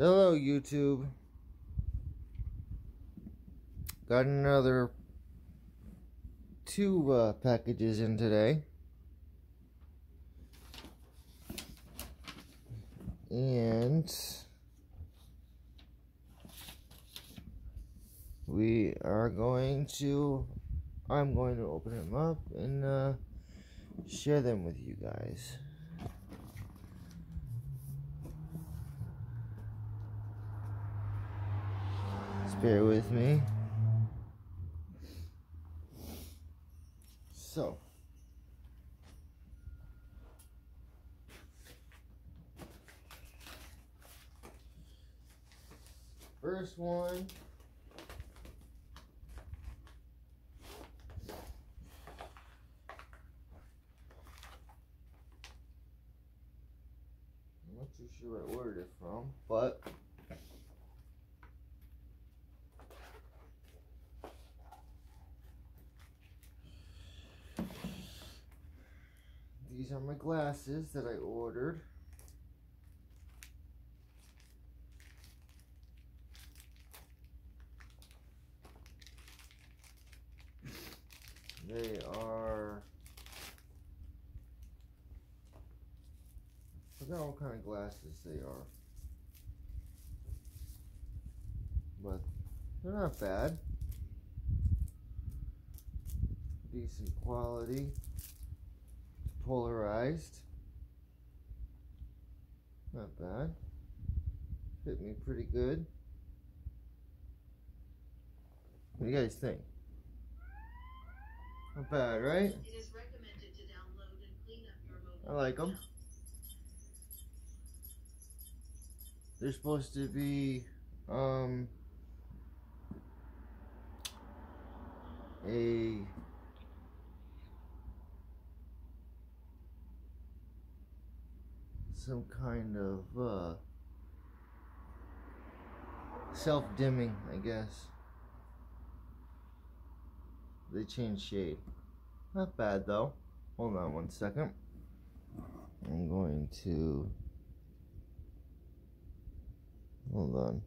Hello, YouTube. Got another two uh, packages in today. And we are going to, I'm going to open them up and uh, share them with you guys. Bear with me. So. First one. I'm not too sure where I ordered it from, but These are my glasses that I ordered. They are I forgot what kind of glasses they are. But they're not bad. Decent quality polarized. Not bad. Fit me pretty good. What do you guys think? Not bad, right? I like them. They're supposed to be um, a some kind of uh, self-dimming, I guess. They change shade. Not bad though. Hold on one second. I'm going to hold on.